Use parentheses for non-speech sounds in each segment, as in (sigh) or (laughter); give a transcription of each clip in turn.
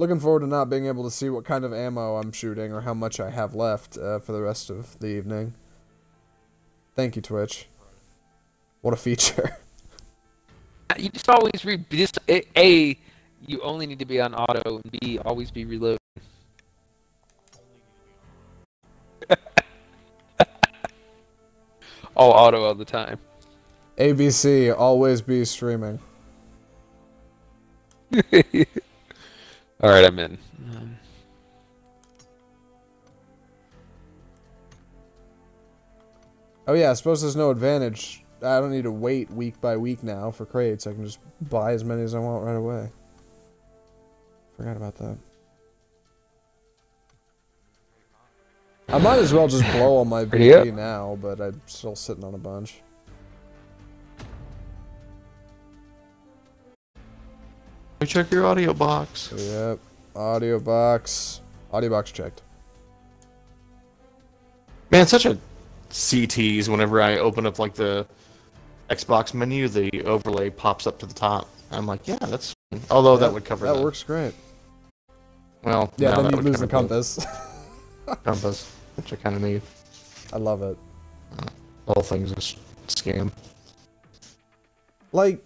Looking forward to not being able to see what kind of ammo I'm shooting or how much I have left uh, for the rest of the evening. Thank you, Twitch. What a feature. (laughs) You just always re just a, a you only need to be on auto and B always be reloading. (laughs) all auto all the time. ABC, always be streaming. (laughs) all right, I'm in. Um, Oh yeah, I suppose there's no advantage. I don't need to wait week by week now for crates. I can just buy as many as I want right away. Forgot about that. I might as well just blow all my. (laughs) BP now, but I'm still sitting on a bunch. Check your audio box. Yep. Audio box. Audio box checked. Man, such a CTs whenever I open up like the Xbox menu, the overlay pops up to the top. I'm like, yeah, that's. fine. Although that would cover That the- works great. Well, Yeah, no, then you lose the compass. (laughs) compass, which I kind of need. I love it. All thing's a scam. Like,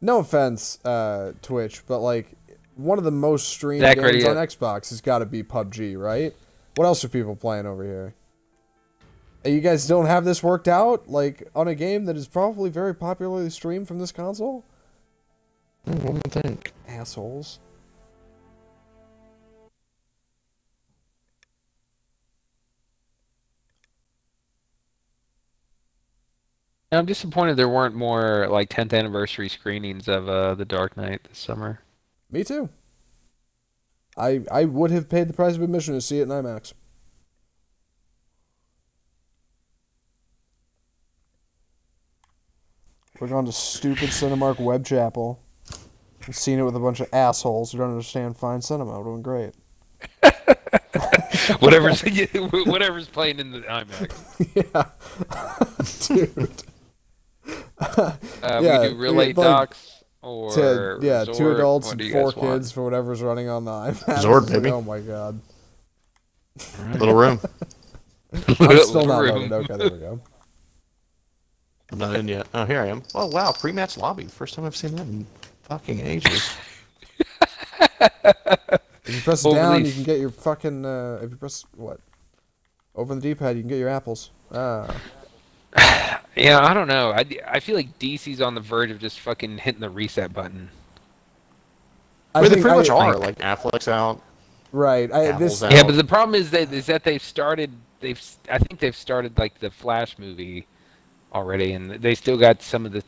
no offense, uh, Twitch, but like, one of the most streamed Zach, games ready on up. Xbox has got to be PUBG, right? What else are people playing over here? You guys don't have this worked out, like on a game that is probably very popularly streamed from this console? What do you think? Assholes. I'm disappointed there weren't more like 10th anniversary screenings of uh, The Dark Knight this summer. Me too. I I would have paid the price of admission to see it in IMAX. We're going to stupid Cinemark Webb Chapel and seeing it with a bunch of assholes who don't understand fine cinema. It would have been great. (laughs) whatever's (laughs) whatever's playing in the IMAX. (laughs) yeah. Dude. Uh, Yeah, we do real late like, docs or To, yeah, two adults and four guys want? kids for whatever's running on the iPad. Zord, It's like, baby. oh my god. (laughs) Little room. (laughs) I'm still not Room. Okay, there we go. I'm not in yet. Oh, here I am. Oh wow, pre-match lobby. First time I've seen that in fucking ages. If you press (laughs) Full down, you can get your fucking. Uh, if you press what? Over the D-pad, you can get your apples. Ah, Yeah, I don't know. I, I feel like DC's on the verge of just fucking hitting the reset button. I I mean, they think pretty much are. I- Like Affleck's out. Right. I, this. out. Yeah, but the problem is that is that they've started. They've I think they've started like the Flash movie already, and they still got some of the.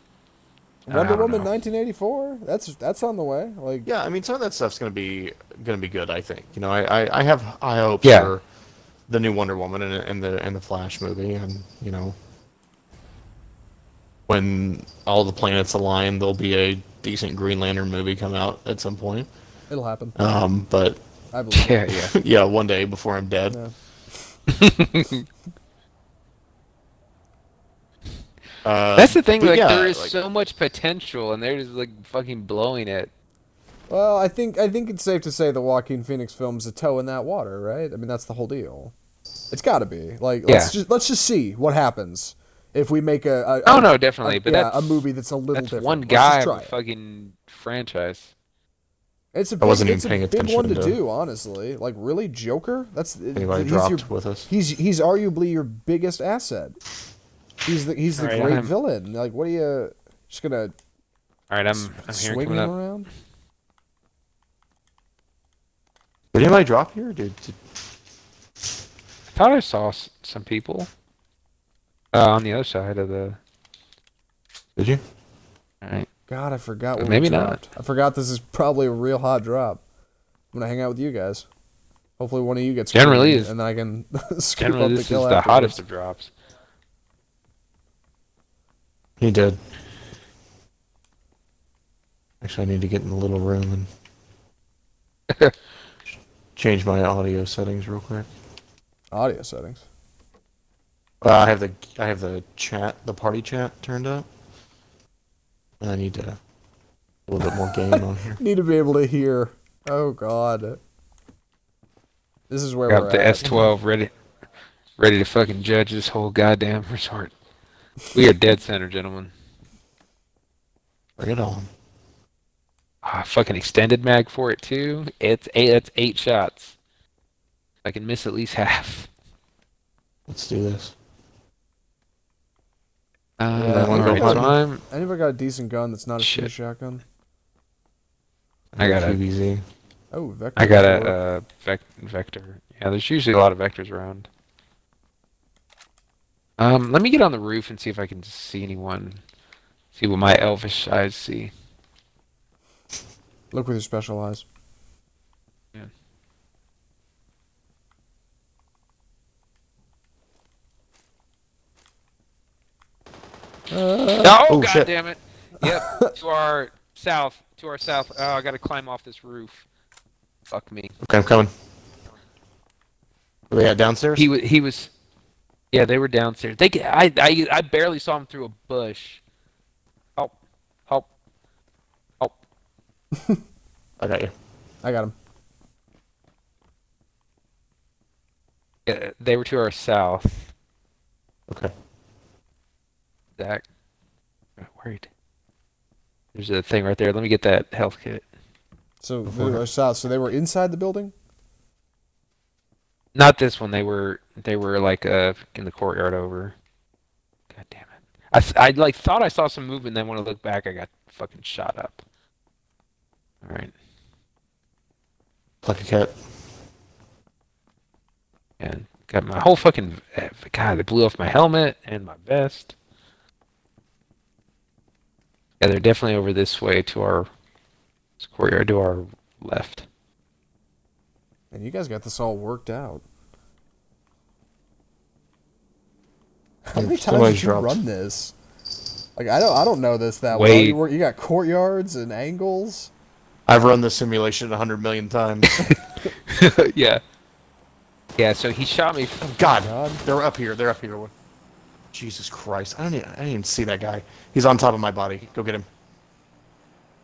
Wonder Woman know. 1984. That's that's on the way. Like. Yeah, I mean, some of that stuff's gonna be gonna be good. I think. You know, I I, I have high hopes Yeah. for the new Wonder Woman and, and the and the Flash movie, and you know, when all the planets align, there'll be a decent Green Lantern movie come out at some point. It'll happen. Um, but I believe. (laughs) Yeah, yeah. (laughs) yeah, one day before I'm dead. Yeah. (laughs) Uh, That's the thing. Like yeah, there is like- so much potential, and they're just like fucking blowing it. Well, I think I think it's safe to say the Joaquin Phoenix film's a toe in that water, right? I mean, that's the whole deal. It's got to be. Like, let's just let's just see what happens if we make a. a Oh a- no, definitely. a, but yeah, that's a movie that's a little that's different. one Let's guy of a fucking franchise. It's a big, wasn't even it's a paying big one to attention to- do, honestly. Like, really, Joker? That's anybody he's dropped your, with us. He's he's arguably your biggest asset. He's the he's the Alright, great I'm- villain. Like, what are you just gonna All right, I'm s- I'm here swing coming him up. around? Did anybody drop here? Did, did I thought I saw some people uh, on the other side of the. did you? All right. God, I forgot. What maybe we not. I forgot this is probably a real hot drop. I'm gonna hang out with you guys. Hopefully, one of you gets Generally is- and then I can (laughs) scoop Generally, up this the is kill the hottest of drops. He did. Actually, I need to get in the little room and (laughs) change my audio settings real quick. Audio settings. Uh, I have the I have the chat, the party chat turned up. And I need to a little bit more game on here. (laughs) Need to be able to hear Oh god. This is where Got we're the at. S12 ready, ready to fucking judge this whole goddamn resort. We are dead center, gentlemen. Bring it on. Ah, fucking extended mag for it too. It's eight. That's eight shots. I can miss at least half. Let's do this. Uh, Yeah, I wanna go alright, hunt. so I'm. Anybody got a decent gun that's not a Shit. shit shotgun? I got a- QBZ. Oh, vector. I got a uh, vec- vector. Yeah, there's usually a lot of vectors around. Um, let me get on the roof and see if I can see anyone. See what my elvish eyes see. Look with your special eyes. Uh, Oh, Oh, god shit. damn it! Yep, to (laughs) our south. To our south. Oh, I gotta climb off this roof. Fuck me. Okay, I'm coming. Were they at downstairs? He was. He was. Yeah, they were downstairs. They. ca- I. I. I barely saw him through a bush. Help! Help! Help! (laughs) I got you. I got him. Yeah, they were to our south. Okay. Zach. I'm worried. There's a thing right there. Let me get that health kit. So Before- they were. So they were inside the building. Not this one. They were. They were like uh in the courtyard over. God damn it! I. I like thought I saw some movement. Then when I looked back, I got fucking shot up. All right. Pluck a cat. And got my whole fucking eh, God, they blew off my helmet and my vest. Yeah, they're definitely over this way to our courtyard to our left. And you guys got this all worked out. How many times Somebody did you dropped. run this? Like I don't, I don't know this that well. You, you got courtyards and angles. I've run this simulation a hundred million times. (laughs) (laughs) yeah. Yeah, so he shot me from God, God. they're up here. They're up here. Jesus Christ! I don't. Even, I didn't even see that guy. He's on top of my body. Go get him.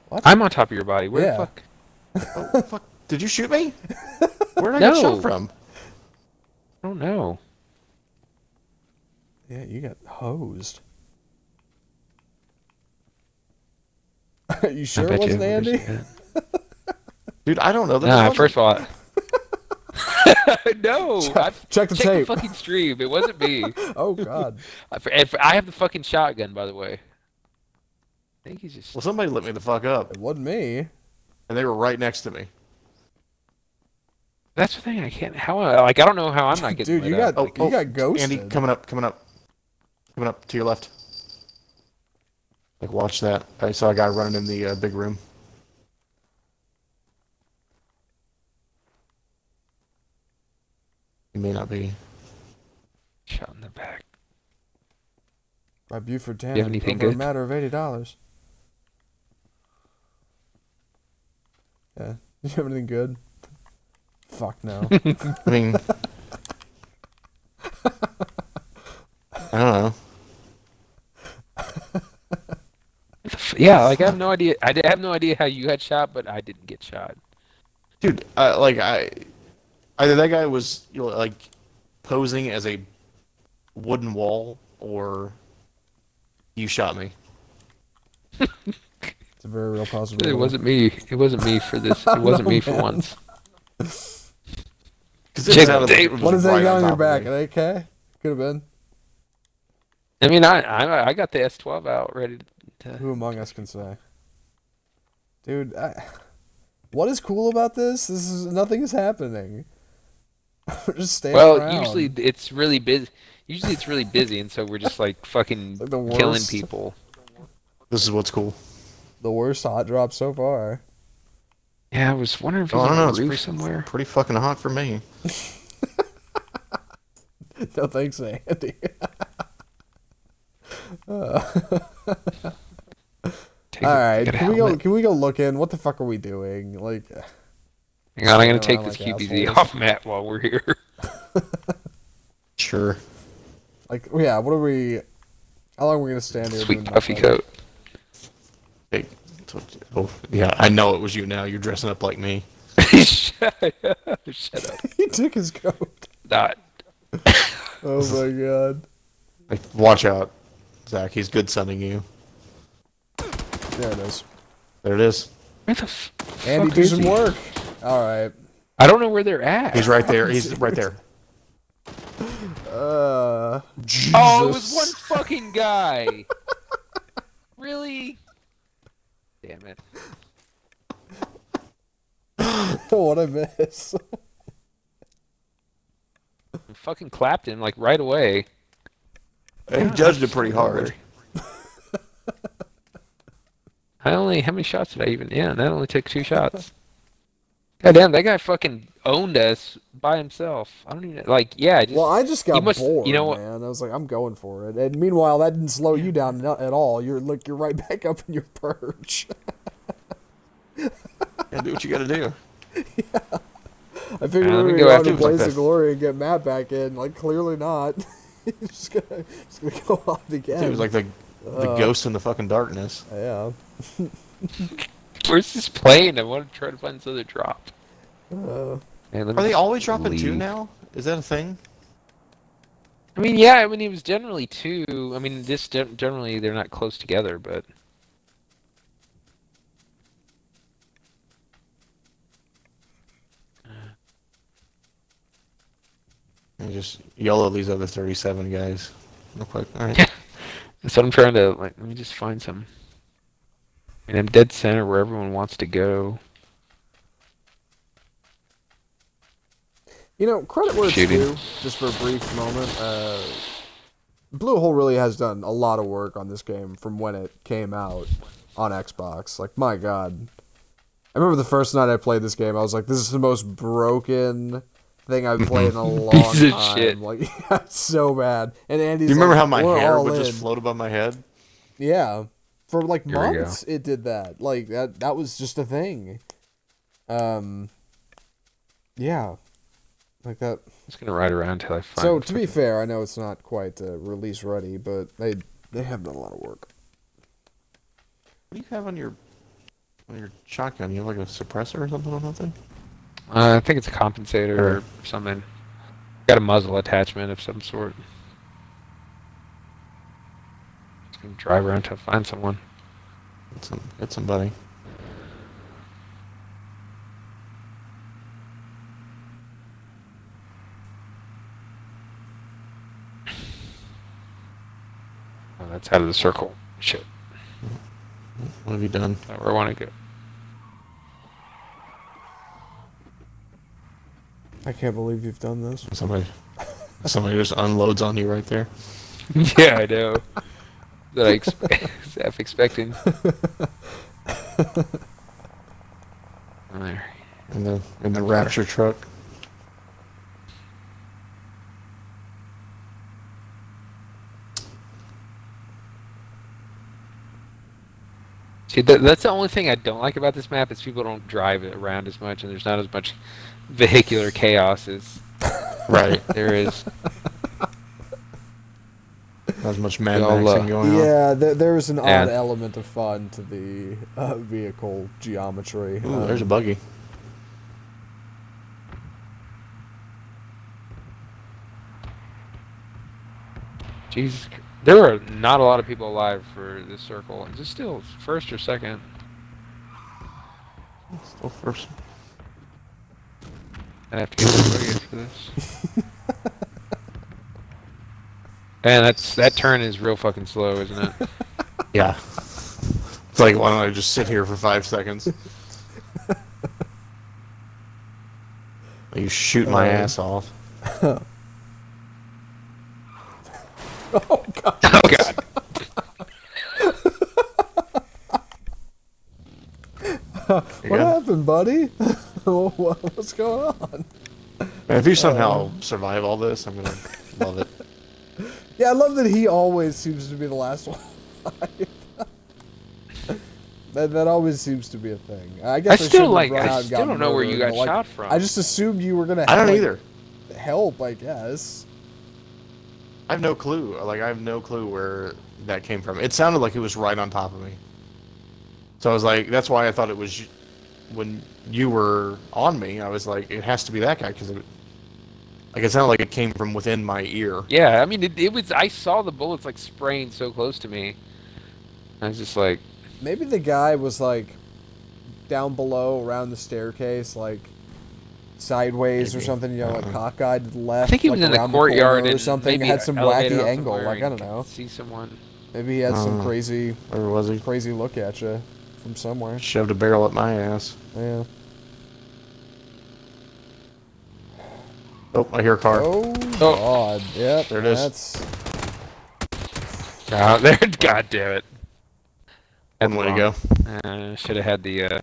What? I'm on top of your body. Where Yeah. the fuck? Oh, fuck! Did you shoot me? Where did I get shot from? I don't know. Yeah, you got hosed. (laughs) you sure it wasn't Andy? (laughs) Dude, I don't know. That Nah, wasn't- first of all, I- (laughs) no. I Check the checked tape. the fucking stream. It wasn't me. (laughs) Oh God. (laughs) I, if- I have the fucking shotgun, by the way. I think he's just. Well, somebody lit me the fuck up, It wasn't me. and they were right next to me. That's the thing. I can't. How? Like I don't know how I'm not getting. Dude, lit you up. got Oh, you oh, got ghosted. Andy, coming up, coming up, coming up to your left. Like, watch that. I saw a guy running in the uh, big room. He may not be. shot in the back. By Buford Tannen. You have anything over a good? matter of eighty dollars. Yeah. (laughs) Do You have anything good? Fuck no. (laughs) I mean, I don't know. Yeah, like I have no idea. I have no idea how you got shot, but I didn't get shot. dude. Uh, like I, either that guy was you know, like posing as a wooden wall, or you shot me. (laughs) It's a very real possibility. It wasn't me. It wasn't me for this. It wasn't me (laughs) for man. once. Because (laughs) it Check sounded like tape. it What is right that on on your back? me. An AK? Could have been. I mean, I I, I got the S12 out ready to. Who among us can say? Dude, I, (sighs) what is cool about this? This is nothing is happening. (laughs) We're just standing Well, around. usually it's really busy. Usually it's really busy, and so we're just like fucking Like the killing people. This is what's cool. the worst hot drop so far. Yeah, I was wondering if Oh, I don't know. It's pretty, somewhere. pretty fucking hot for me. (laughs) no thanks, Andy. (laughs) Uh, Take all a- right, get a can we go? Can we go look in? What the fuck are we doing? Like, Hang on, I'm gonna take this like QBZ assholes. off Matt while we're here. (laughs) Sure. like, yeah. What are we? How long are we gonna stand here? Sweet puffy nothing? coat. Big. Oh, yeah, I know it was you now. You're dressing up like me. (laughs) Shut up. Shut (laughs) up. he took his coat. Not. Oh my god. Like, watch out, Zach. He's good sunning you. There it is. There it is. Where the f- Andy, fuck do is some he? work. All right. I don't know where they're at. He's right there. He's (laughs) right there. Uh. Oh, it was one fucking guy. really? Damn it. (laughs) what a miss. I fucking clapped him like right away. He judged it pretty hard. I only how many shots did I even? Yeah, that only took two shots. (laughs) God damn, that guy fucking owned us by himself. I don't even like. Yeah, I just, Well, I just got must- bored, you know what- man. I was like, I'm going for it. And meanwhile, that didn't slow you down at all. You're look, you're right back up in your perch. (laughs) Yeah, do what you gotta do. Yeah. I figured Yeah, we were going to him. Blaze Like of. Glory and get Matt back in. Like, clearly not. (laughs) He's just gonna, just gonna go off again. He was like the the Uh, ghost in the fucking darkness. yeah. (laughs) (laughs) where's this plane? I want to try to find this other drop. Uh, Man, Are they just always dropping two now? Is that a thing? I mean, yeah. I mean, it was generally two. I mean, this gen- generally they're not close together, but And just yellow these other 37 guys real quick. All right. Yeah. (laughs) so I'm trying to like. Let me just find some. I mean, I'm dead center where everyone wants to go. you know, credit where it's due, just for a brief moment. Uh, Bluehole really has done a lot of work on this game from when it came out on Xbox. Like, my god. I remember the first night I played this game, I was like, this is the most broken thing I've played in a (laughs) long Piece of time. shit. Like, (laughs) yeah, it's so bad. And Andy's Do you remember like, how my hair all would just float above my head? Yeah, for like Here months it did that. Like that that was just a thing. Um yeah. Like that. I'm just gonna ride around till I find. So to be fucking- fair, I know it's not quite uh, release ready, but they they have done a lot of work. What do you have on your on your shotgun? You have like a suppressor or something on that thing? Uh, I think it's a compensator or something. Got a muzzle attachment of some sort. Just gonna drive around till I find someone. Get some, get somebody. Oh, that's out of the circle. Shit. What have you done? Not where I want to go. I can't believe you've done this. Somebody, somebody just unloads on you right there. (laughs) yeah, I know. That I expe- (laughs) half expecting. There. In the in the Rapture truck. See, that, that's the only thing I don't like about this map is people don't drive it around as much, and there's not as much vehicular chaos as Right. there is. (laughs) Not as much Mad Y'all, Maxing uh, going on. Yeah, there, there's an Yeah. odd element of fun to the uh, vehicle geometry. Ooh, there's a Um, buggy. Jesus, there are not a lot of people alive for this circle. Is it still first or second? Still first. I have to get the buggy for this. (laughs) Man, that's that turn is real fucking slow, isn't it? (laughs) Yeah. It's like, why don't I just sit here for five seconds? (laughs) you shoot my Uh, ass off. (laughs) oh god. oh god. What Yeah. happened, buddy? What's going on? Man, if you somehow survive all this, I'm gonna love it. Yeah, I love that he always seems to be the last one. (laughs) that that always seems to be a thing. I guess I I, still like. I still don't know where you murdered, got like, shot from. I just assumed you were gonna. I don't like, either. Help, I guess. I have no clue. Like I have no clue where that came from. It sounded like it was right on top of me. So I was like, that's why I thought it was. when you were on me, I was like, it has to be that guy because it, like it sounded like it came from within my ear. Yeah, I mean, it, it was. I saw the bullets like spraying so close to me. I was just like, Maybe the guy was like down below around the staircase, like sideways or something. You know, like Uh-huh. cockeyed to the left. I think he like was in the courtyard corner or something. maybe Had some wacky angle. Like I don't know. See someone. Maybe he had some Uh. crazy, Where was he? crazy look at you from somewhere. Shoved a barrel up my ass. Yeah. Oh, I hear a car. Oh, Oh. God. Yep. There it is. That's Oh, (laughs) there! God damn it! One way to go. Uh, should have had the. Uh...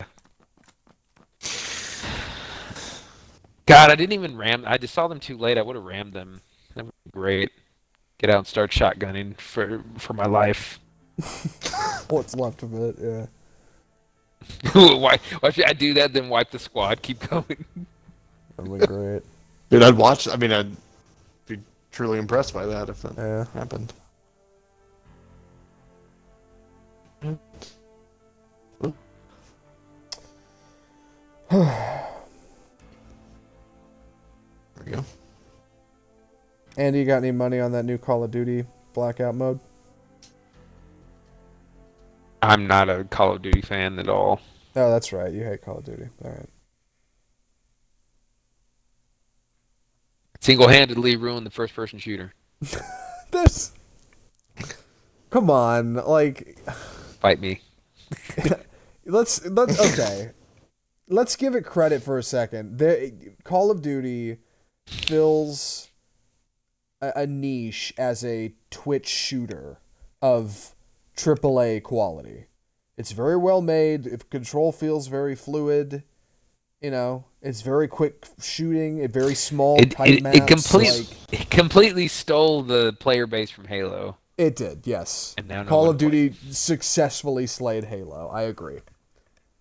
God, I didn't even ram. I just saw them too late. I would have rammed them. That would be great. Get out and start shotgunning for for my life. (laughs) what's left of it. Yeah. (laughs) why? Why should I do that? Then wipe the squad. Keep going. That'd be great. Dude, I'd watch. I mean, I'd be truly impressed by that if that Yeah. happened. (sighs) There we go. Andy, you got any money on that new Call of Duty blackout mode? I'm not a Call of Duty fan at all. Oh, that's right. You hate Call of Duty. All right. Single-handedly ruined the first-person shooter. (laughs) This. Come on, like Fight me. (laughs) let's let's okay. let's give it credit for a second. There, Call of Duty fills a, a niche as a Twitch shooter of AAA quality. It's very well made. If control feels very fluid, you know, it's very quick shooting. It very small It it, maps. it complete like- it completely stole the player base from Halo. It did, yes. And now no Call of Duty successfully slayed Halo. I agree.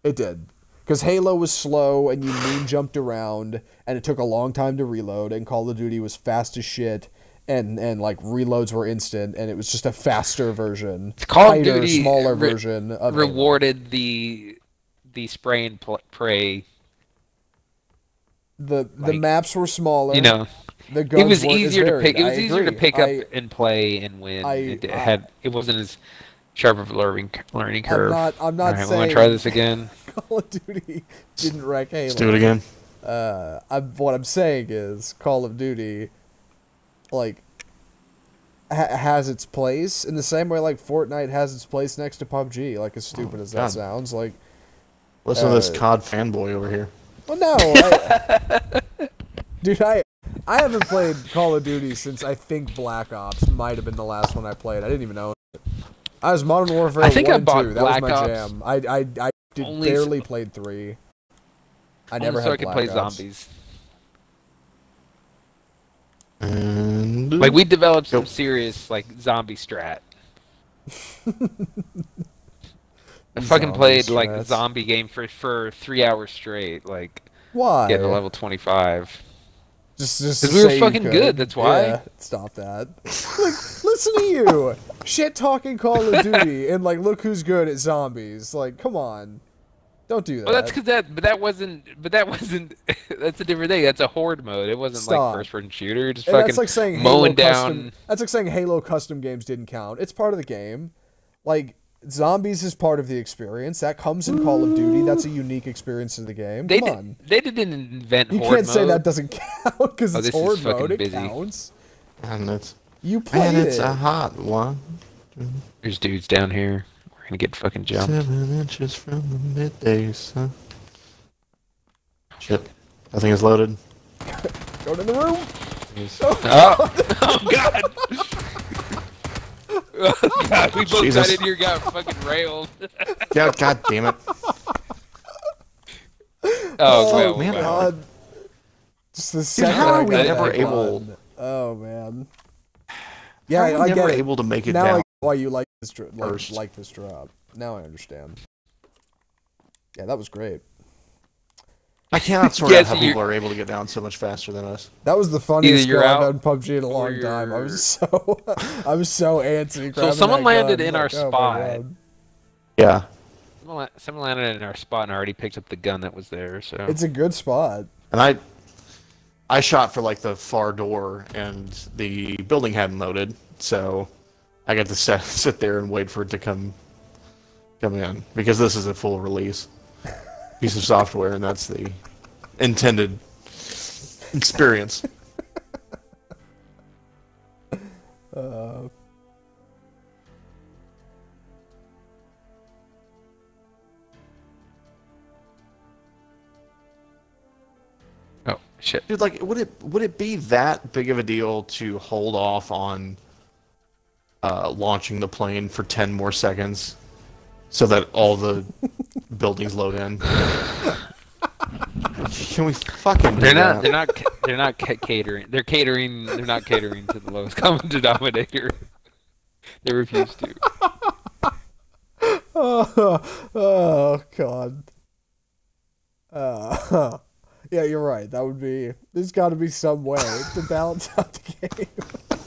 It did. Because Halo was slow and you moon jumped around and it took a long time to reload and Call of Duty was fast as shit and, and like reloads were instant and it was just a faster version. Call of tighter, Duty smaller re- version of Halo. Rewarded the the spray and pl- pray. The the like, maps were smaller. You know, the guns it was easier to pick. It was I easier to pick up I- and play and win. I- it I- had it wasn't as sharp of a learning learning curve. I'm curve. not- I'm not All right, saying- want to try this again? (laughs) Call of Duty didn't wreck Halo. Let's do it again. uh, I'm, what I'm saying is Call of Duty, like, ha- has its place in the same way like Fortnite has its place next to PUBG. Like as stupid as that God. sounds, like, Listen to this Uh, COD fanboy over here. Well, no, I, (laughs) dude, I I haven't played Call of Duty since I think Black Ops might have been the last one I played. I didn't even know. It. I was Modern Warfare I think 1 I bought 2. That Black was my Ops jam. I I I did only s- barely played three. I Only never so had I could Black play Ops. zombies. And Like we developed some serious like zombie strat. (laughs) I fucking Zombie played like a strats. zombie game for for three hours straight, like Why? getting to level twenty five. Just, just 'Cause we were say you fucking could. good, that's why. Yeah, stop that. like, listen to you, shit talking Call of Duty, (laughs) and like, look who's good at zombies. Like, come on, don't do that. Well, that's because that, but that wasn't, but that (laughs) wasn't. that's a different thing. That's a horde mode. It wasn't Stop. like first person shooter. Just And fucking that's like saying Halo mowing custom. down. That's like saying Halo custom games didn't count. It's part of the game. Like zombies is part of the experience. That comes in Call of Duty. That's a unique experience in the game. They Come did, on. they didn't invent You horde can't say that doesn't (laughs) count because Oh, it's this is horde fucking mode. It busy. counts. and it's You played and it's it. a hot one. There's dudes down here. We're gonna get fucking jumped. Seven inches from the midday sun. Shit. I think it's loaded. (laughs) Go to the room. It's- Oh, oh, (laughs) oh god. Oh (laughs) god, we both Jesus. got in here, got fucking railed. (laughs) God, God damn it. Oh, oh man, man. God. Just the second how are we got never able- gun. Oh man. Yeah, I, are I never get it. able to make it now I down. get why you like this dro- like, like this drop. Now I understand. Yeah, that was great. I cannot sort (laughs) Yeah, out how you're- people are able to get down so much faster than us. That was the funniest you're I've had in PUBG in a long or time. I you're- was so (laughs) I was so antsy. So someone landed gun, in our oh spot. Yeah. someone someone landed in our spot and already picked up the gun that was there. So It's a good spot. And I, I shot for like the far door, and the building hadn't loaded, so I got to (laughs) sit, sit there and wait for it to come, come in because this is a full release piece of software, and that's the intended experience. (laughs) Uh, oh shit. Dude, like, would it would it be that big of a deal to hold off on uh, launching the plane for ten more seconds, so that all the buildings load in? Can we fucking? They're not. that? They're not. They're not catering. They're catering. They're not catering to the lowest (laughs) common denominator. They refuse to. oh, (laughs) oh God. Uh, (laughs) yeah, you're right. That would be. There's got to be some way to balance out the game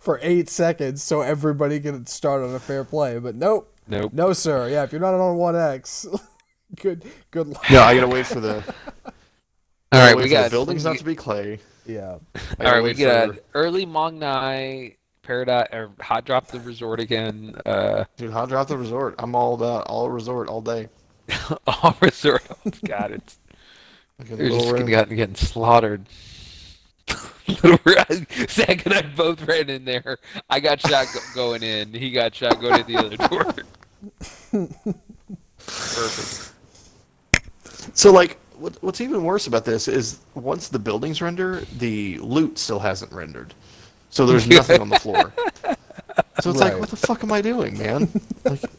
for eight seconds, so everybody can start on a fair play. But nope, Nope. no, sir. Yeah, if you're not on one X, (laughs) good, good luck. No, I gotta wait for the. (laughs) All right, we for the got buildings we- not to be clay. Yeah. I All we got for- early Mong Nai, Paradise, or Hot Drop the Resort again. Uh, dude. Hot drop the resort. I'm all about all resort all day. (laughs) all resort. God, it's Fucking they're little just room. getting, getting slaughtered. Zach and I both ran in there. I got shot go- going in. He got shot going in the other door. Perfect. So like, what, what's even worse about this is once the buildings render, the loot still hasn't rendered. So there's (laughs) nothing on the floor. So it's like, what the fuck am I doing, man? Like, (laughs)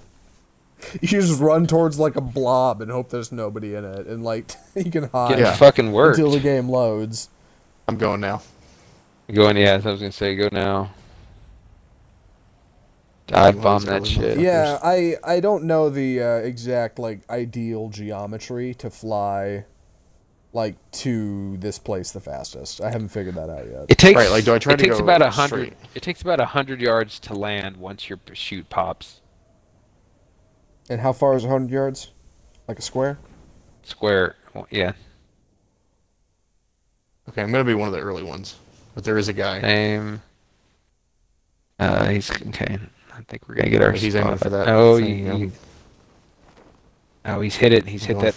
You just run towards like a blob and hope there's nobody in it, and like (laughs) you can hide Getting Yeah. fucking worked. until the game loads. I'm going now. Going, yeah, I was gonna say, go now. Dive One bomb that shit. Yeah, I I don't know the uh, exact like ideal geometry to fly like to this place the fastest. I haven't figured that out yet. It takes Right, like, do I try it to takes go about a hundred. straight? It takes about a hundred yards to land once your p- chute pops. And how far is a 100 yards? Like a square? Square, well, yeah. Okay, I'm gonna be one of the early ones, but there is a guy. Same. Uh, he's okay. I think we're gonna get our. He's aiming spot. for that Oh, thing, you- you- oh, he's hit it. He's hit Going- that.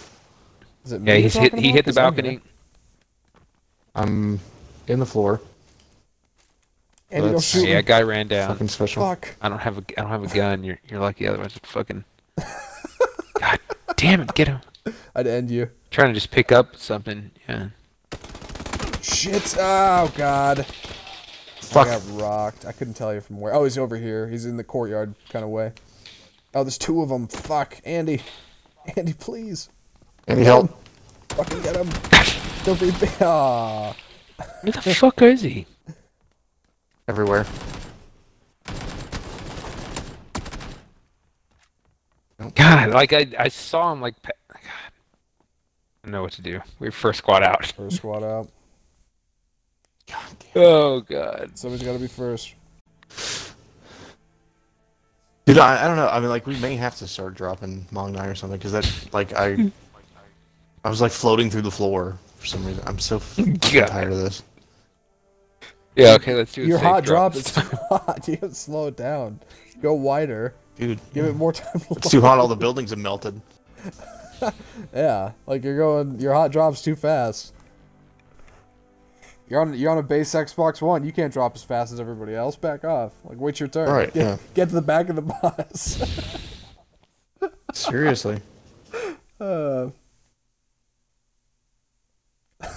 Is it Yeah, he's hit. talking He hit the balcony. I'm in the floor. Andy, don't shoot Yeah, me. guy ran down. Fucking special. Fuck. I don't have a. I don't have a gun. You're you're lucky. Otherwise, I'd fucking. (laughs) God damn it! Get him. I'd end you. Trying to just pick up something. Yeah. Shit. Oh, God. Fuck. I got rocked. I couldn't tell you from where. Oh, he's over here. He's in the courtyard kind of way. Oh, there's two of them. Fuck. Andy. Andy, please. Any help? Fucking get him. Don't be. Aw. Where the fuck is he? Everywhere. God, like I, I saw him like. God, I don't know what to do. We first squad out. First squad out. God. Oh God. Somebody's got to be first. Dude, I, I don't know. I mean, like, we may have to start dropping Mong Nai or something because that, like, I, I was like floating through the floor for some reason. I'm so (laughs) God. tired of this. Yeah. Okay. Let's do a Your hot drop drop. is too (laughs) hot. You gotta slow it down. Go wider. Dude, Give it more time. To it's too hot. All the buildings have melted. (laughs) Yeah, like you're going. Your hot drop's too fast. You're on. You're on a base Xbox One. You can't drop as fast as everybody else. Back off. Like wait your turn. Right, Get, yeah. get to the back of the (laughs) bus. Seriously. uh, (laughs)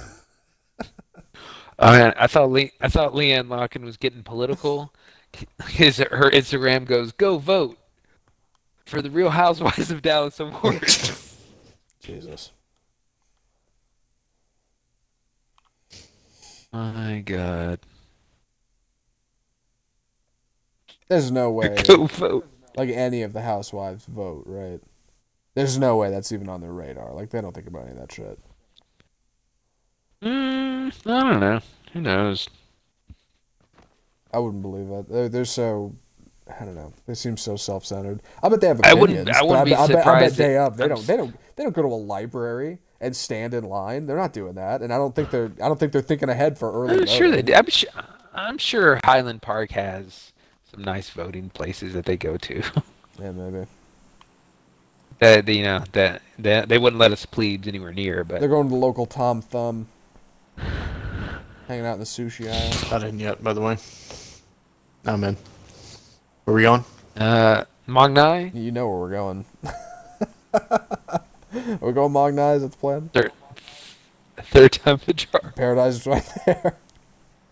Oh man, I thought Le- I thought LeeAnne Locken was getting political. (laughs) His her Instagram goes, "Go vote for the Real Housewives of Dallas Awards." Jesus. My God, There's no (laughs) way. go vote. like any of the housewives vote, right? There's no way that's even on their radar. Like they don't think about any of that shit. Mm, I don't know. Who knows? I wouldn't believe it. They're, they're so I don't know. They seem so self-centered. I bet they have I wouldn't- I wouldn't be bet, I bet, I bet surprised up. They I'm don't. They don't. They don't go to a library and stand in line. They're not doing that. And I don't think they're. I don't think they're thinking ahead for early. I'm sure they voting. do. I'm sure. I'm sure Highland Park has some nice voting places that they go to. (laughs) Yeah, maybe. that you know that that they wouldn't let us plebes anywhere near. But They're going to the local Tom Thumb. Hanging out in the sushi aisle. Not in yet, by the way. I'm in. Where we going? uh, Mong Nai, You know where we're going. (laughs) Are we going Mong Nai? Is that the plan? third, third time the jar. Paradise is right there.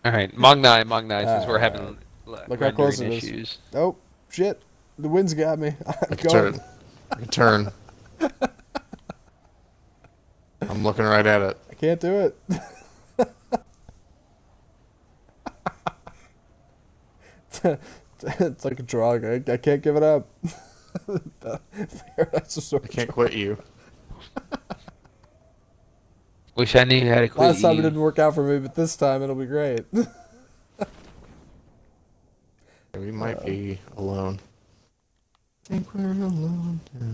All right, Mong Nai, Magnai, since we're Uh, having l- look how close rendering it is. issues. Oh shit! The wind's got me. (laughs) I'm Turn. going. Turn. (laughs) I'm looking right at it. I can't do it. (laughs) it's like a drug. I, I can't give it up. Paradise is so I can't quit you. Wish I knew how to quit. Last time it didn't work out for me, but this time it'll be great. (laughs) We might be alone. I think we're alone now.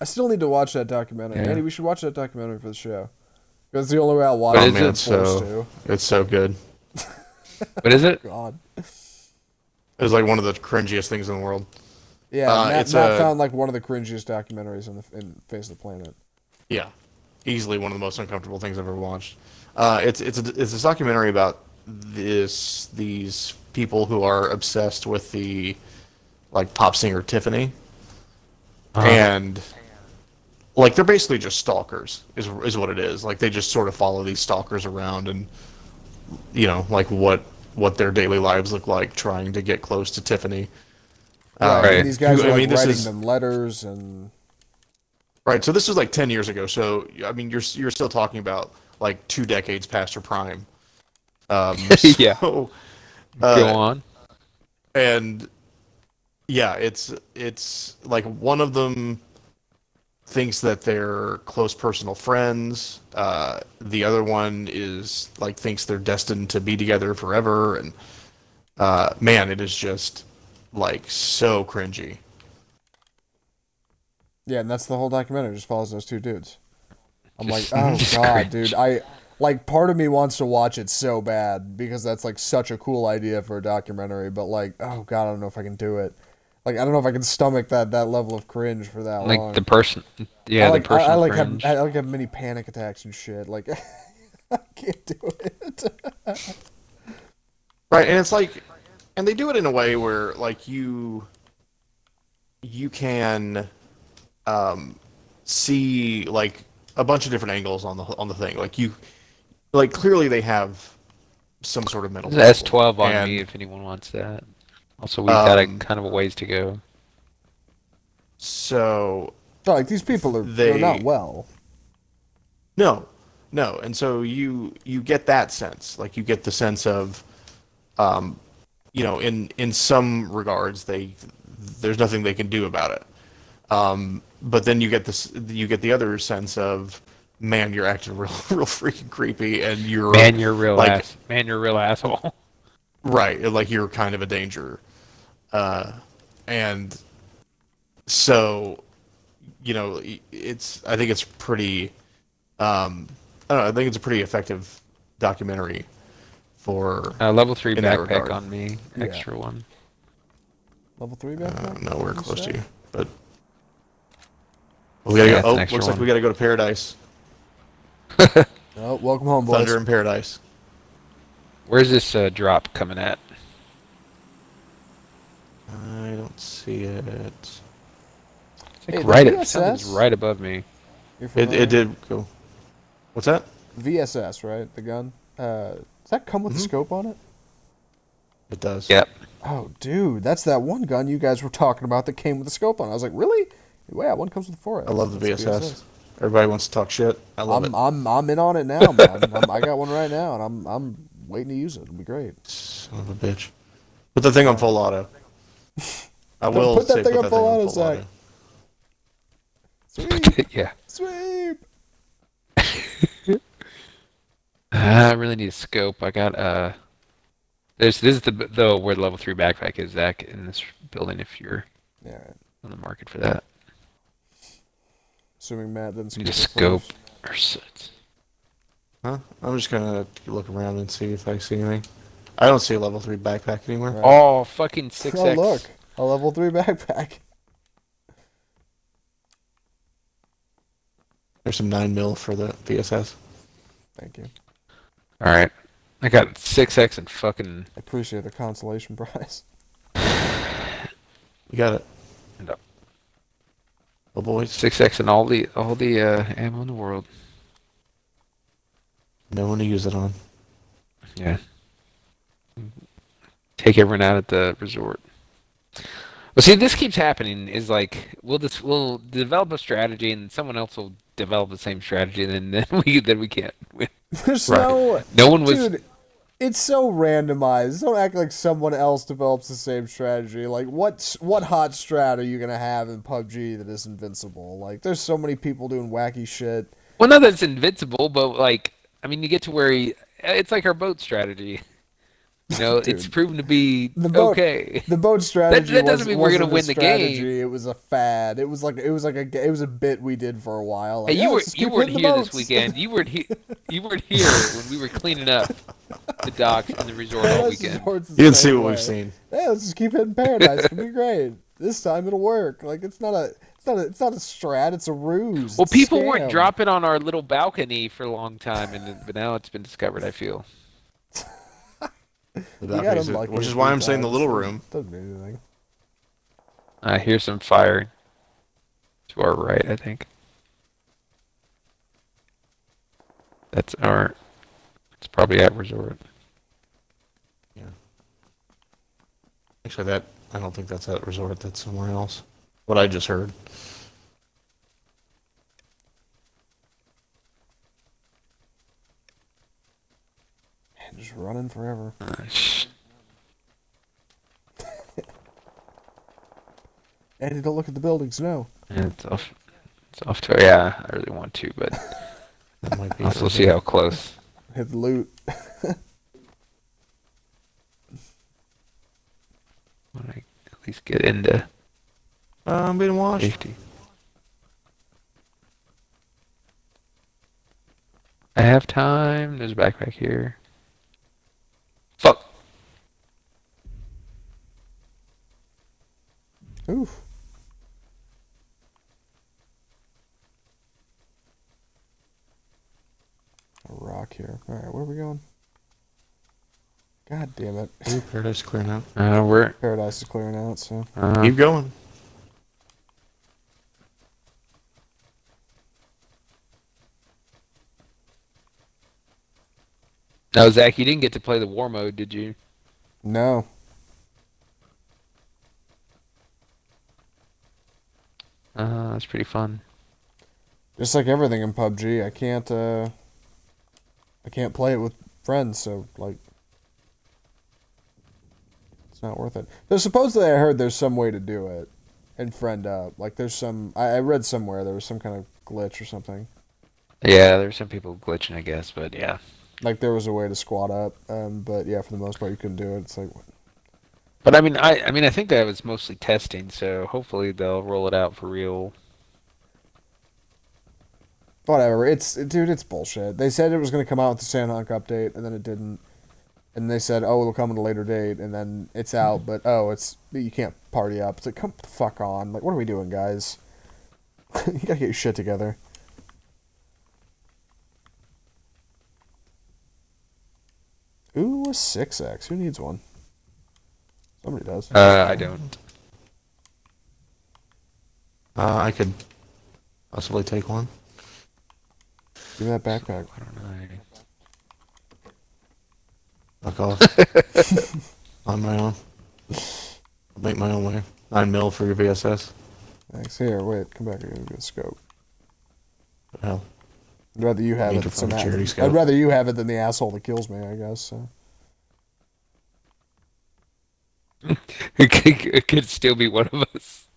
I still need to watch that documentary. Yeah. Andy, we should watch that documentary for the show. Because it's the only way I'll watch What it. is it? I'm It's so- to. It's so good. (laughs) What is it? God. It's like one of the cringiest things in the world. Yeah, Uh, Matt, it's Matt a- found like one of the cringiest documentaries on the in face of the planet. Yeah, easily one of the most uncomfortable things I've ever watched. Uh, it's it's a, it's a documentary about this these people who are obsessed with the like pop singer Tiffany, Uh-huh. and like they're basically just stalkers is is what it is. Like they just sort of follow these stalkers around and you know like what what their daily lives look like trying to get close to Tiffany. Uh, Right. Right. And these guys I are like mean, writing is- them letters and Right. So this was like ten years ago. So I mean, you're you're still talking about like two decades past her prime. Um, (laughs) Yeah. so, Go uh, on. and yeah, it's it's like one of them thinks that they're close personal friends. Uh, the other one is like thinks they're destined to be together forever. And uh, man, it is just like so cringy. Yeah, and that's the whole documentary. It just follows those two dudes. I'm like, oh (laughs) god, dude. I like part of me wants to watch it so bad because that's like such a cool idea for a documentary, but like, oh god, I don't know if I can do it. Like, I don't know if I can stomach that that level of cringe for that long. Like the person. Yeah, I like, the person. I, I like cringe. have I like have many panic attacks and shit. Like, (laughs) I can't do it. (laughs) Right, and it's like, and they do it in a way where like you, you can, um, see like a bunch of different angles on the on the thing. Like you, like clearly they have some sort of mental. S12 on And- me if anyone wants that. Also, we've got a Um, kind of a ways to go. So like these people are they're They- not well. No, no, and so you you get that sense, like you get the sense of, um, you know, in in some regards they there's nothing they can do about it, um, but then you get this you get the other sense of, man, you're acting (laughs) real real freaking creepy, and you're Man, you're real like- ass. Man, you're real asshole. (laughs) right, like you're kind of a danger, uh, and so, you know, it's I think it's pretty. Um, I don't know. I think it's a pretty effective documentary for Uh, level three In backpack on me. Yeah. Extra one. Level three back uh, then? nowhere What'd close to you, but we gotta Yeah, go. Oh, extra looks like one. we gotta go to Paradise. (laughs) Oh, welcome home, boys. Thunder in Paradise. Where's this uh, drop coming at? I don't see it. It's Hey, like the right at VSS? something's right above me. It it did go. What's that? VSS, right? The gun. Uh, does that come with a Mhm. scope on it? It does. Yep. Oh, dude, that's that one gun you guys were talking about that came with a scope on. I was like, really? Yeah, one comes with four. I love the That's VSS. Everybody wants to talk shit. I love I'm, it. I'm I'm in on it now, man. I'm, I got one right now, and I'm I'm waiting to use it. It'll be great. Son of a bitch. Put the thing on full auto. I Don't will put that say thing put on that full auto, on full Zach. auto. (laughs) Sweep, yeah. sweep. (laughs) I really need a scope. I got uh There's this is the though where the level three backpack is, Zach, in this building. If you're Yeah. on the market for that, Assuming Matt didn't need a scope or such. Huh? I'm just gonna look around and see if I see anything. I don't see a level three backpack anywhere. Right. Oh, fucking six X. Oh look, a level three backpack. There's some nine mil for the VSS. Thank you. All right, I got six X and fucking. I appreciate the consolation prize. You got it. No. Oh boys, Six X and all the all the uh, ammo in the world. no one to use it on. Yeah. Take everyone out at the resort. Well, see, this keeps happening. Is like we'll just we'll develop a strategy, and someone else will develop the same strategy, and (laughs) then we then we can't. win. There's Right. no, No one was. dude. It's so randomized. Don't act like someone else develops the same strategy. Like, what what hot strat are you gonna have in PUBG that is invincible? Like, there's so many people doing wacky shit. Well, not that it's invincible, but like I mean, you get to where he, it's like our boat strategy. (laughs) You know, it's proven to be The boat- okay. The boat strategy that doesn't was, mean we're gonna win the game. It was a fad. It was like it was like a it was a bit we did for a while. Like, Hey, yeah, you were you weren't hitting the here this weekend. You weren't here. You weren't here when we were cleaning up the docks and the resort all (laughs) weekend. You didn't see what way. we've seen. Yeah, let's just keep hitting paradise. It'll be great. This time it'll work. Like it's not a it's not a it's not a strat. It's a ruse. Well, It's a people weren't dropping on our little balcony for a long time, and but now it's been discovered. I feel. The You got balconies, unlucky which is why I'm saying the little room. Doesn't mean anything. I hear some fire to our right. I think that's our. It's probably at resort. Yeah. Actually, that I don't think that's at resort. That's somewhere else. What I just heard. Just running forever. Uh, sh- (laughs) Eddie, don't look at the buildings. No. and it's off. It's off to. Yeah, I really want to, but (laughs) That might be. also see how close. Hit the loot. (laughs) When I at least get into Uh, I'm being watched. safety. I have time. There's a backpack here. Fuck. Oof. A rock here. All right, where are we going? God damn it! Ooh, Paradise clearing out. Uh, we're. Paradise is clearing out, so Uh, Keep going. No, Zach, you didn't get to play the war mode, did you? no. Uh, that's pretty fun. Just like everything in PUBG, I can't uh I can't play it with friends, so like it's not worth it. There's supposedly I heard there's some way to do it and friend up. Like there's some I, I read somewhere there was some kind of glitch or something. Yeah, there's some people glitching, I guess, but yeah. Like there was a way to squat up, um, but yeah, for the most part you couldn't do it. It's like But I mean, I I mean, I think that was mostly testing, so hopefully they'll roll it out for real. whatever. It's dude, it's bullshit. They said it was gonna come out with the Sanhok update, and then it didn't. And they said, oh, it'll come at a later date, and then it's out, but oh, it's you can't party up. It's like, come the fuck on. Like, what are we doing, guys? (laughs) you gotta get your shit together. Ooh, a six X. Who needs one? Somebody does. Uh, I don't. Uh, I could possibly take one. Give me that backpack. I don't know. Fuck off. (laughs) On my own. I'll make my own way. Nine mil for your VSS. Thanks. Here, wait, come back here. Get a scope. What the hell? I'd rather you have Need it than some find a a- charity scope. I'd rather you have it than the asshole that kills me. I guess. So. (laughs) it, could, it could still be one of us.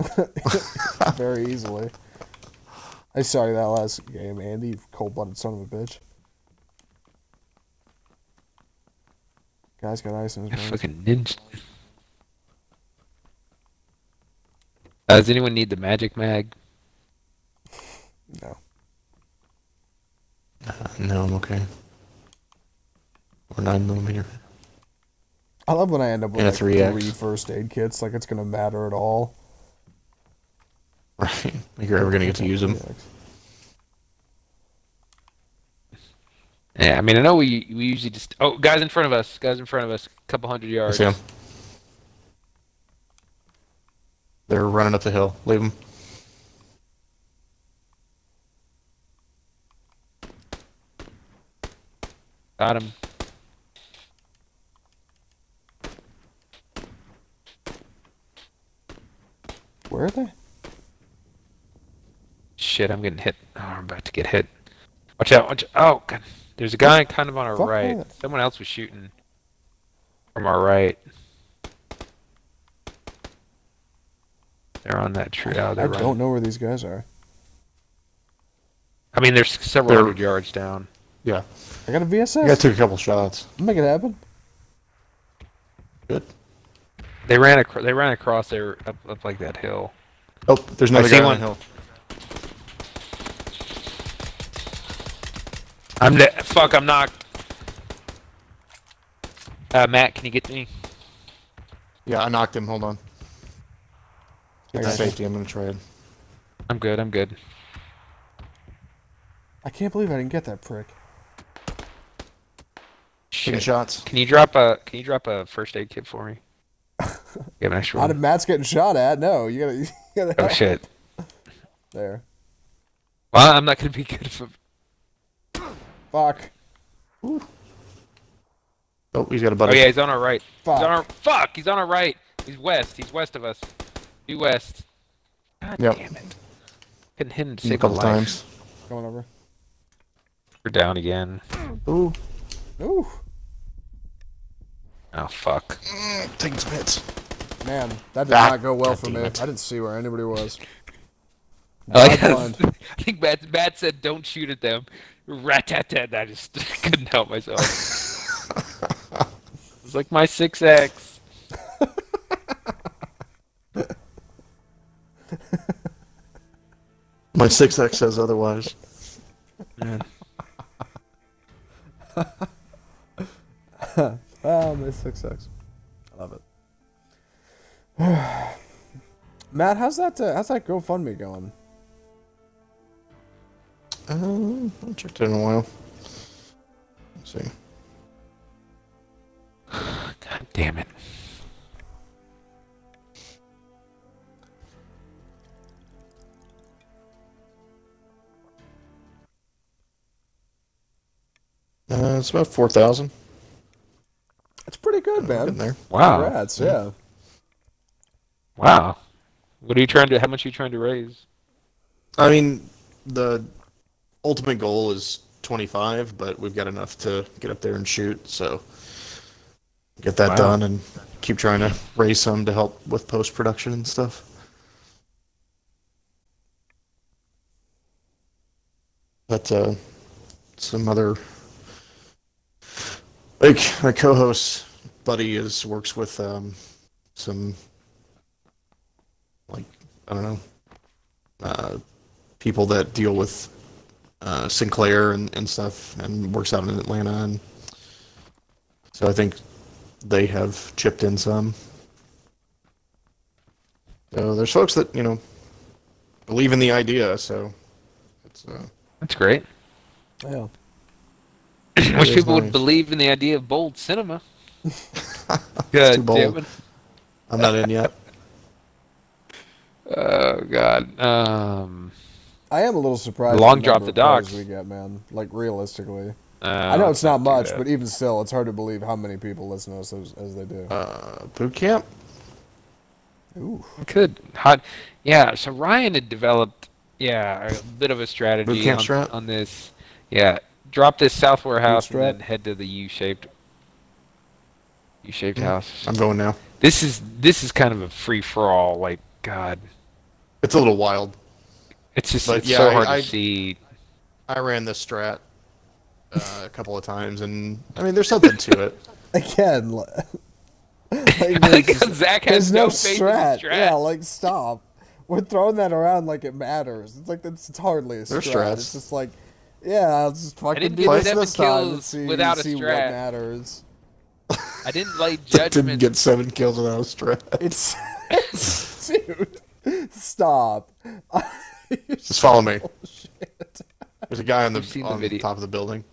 (laughs) very easily. I saw you that last game, Andy. You cold-blooded son of a bitch. Guy's got ice in his veins. Fucking ninja. Uh, does anyone need the magic mag? No. Uh, no, I'm okay. Or nine millimeter. I love when I end up with And a like 3X. three first aid kits. Like it's gonna matter at all. Right. Like (laughs) you're ever gonna get to use them. Yeah, I mean, I know we we usually just. Oh, guys in front of us. Guys in front of us. A couple hundred I yards. see 'em. They're running up the hill. Leave them. Got him. Where are they? Shit, I'm getting hit. Oh, I'm about to get hit. Watch out! Watch! out. Oh, God. There's a guy kind of on our Fuck right. that. Someone else was shooting from our right. They're on that tree. Oh, I they're don't know where these guys are. I mean, there's several They're- hundred yards down. Yeah. I got a I VSS. got took a couple shots. Make it happen. Good. They ran across. They ran across there up, up like that hill. Oh, there's another see guy on one. the hill. I'm dead. Fuck! I'm knocked. Uh, Matt, can you get me? Yeah, I knocked him. Hold on. I Get got to safety. I'm gonna try it. I'm good. I'm good. I can't believe I didn't get that prick. Taking Shit. shots. Can you drop a Can you drop a first aid kit for me? (laughs) You have an extra Not if one? Matt's getting shot at. No, you gotta. You gotta Oh shit. There. Well, I'm not gonna be good for. Fuck. Oh, he's got a Oh yeah, he's on our right. Fuck. He's on our fuck. He's on our right. He's west. He's west of us. Due west. God Yep. damn it. Couldn't hit him to a save a couple life. times. Going over. We're down again. Ooh. Ooh, Oh fuck. Mm, taking some hits. man, that did Ah, not go well God for me. it. I didn't see where anybody was. I, like Dive how- blind. (laughs) I think Matt, Matt said don't shoot at them. Rat tat tat. (laughs) I just couldn't help myself. (laughs) it's like my six X. My 6X says otherwise. Oh, my six six. I love it. (sighs) Matt, how's that? Uh, how's that GoFundMe going? Um, I haven't checked it in a while. Let's see. (sighs) God damn it. Uh, it's about 4,000. It's pretty good, In man. there. Wow. Congrats, yeah. Wow. What are you trying to? How much are you trying to raise? I mean, the ultimate goal is 25, but we've got enough to get up there and shoot, so get that Wow. done and keep trying to raise some to help with post production and stuff. But uh, some other like my co-host buddy is works with um, some like I don't know uh, people that deal with uh, Sinclair and, and stuff and works out in Atlanta and so I think they have chipped in some. So there's folks that, you know, believe in the idea, so it's uh, That's great. Yeah. (clears throat) Wish is people would believe in the idea of bold cinema. (laughs) too God bold. damn it. I'm not in yet. Oh god. Um. I am a little surprised. Long at drop the of players docks. we get, man. Like realistically, uh, I know it's not much, but even still, it's hard to believe how many people listen to us as, as they do. Uh, boot camp. Ooh, Could hot, yeah. So Ryan had developed, yeah, a bit of a strategy Boot camp on, strat? on this. Yeah, drop this south warehouse and then head to the U-shaped, U-shaped Yeah. house. I'm going now. This is this is kind of a free for all. Like God, It's a little wild. it's just But it's yeah, so hard I- to see. I ran this strat uh, a couple of times, and I mean, there's something to it. (laughs) Again, li- (laughs) like, like (laughs) there's, Zach has no no faith strat. in strat. Yeah, like stop. We're throwing that around like it matters. It's like that's it's hardly a strat. strats. It's just like, yeah, I'll just fucking didn't do this seven this time and kills see, without a see what matters. I didn't lay (laughs) like Didn't get seven kills without a strat. It's, (laughs) dude, stop. (laughs) Just follow me. Shit. There's a guy on the, You've the the top of the building.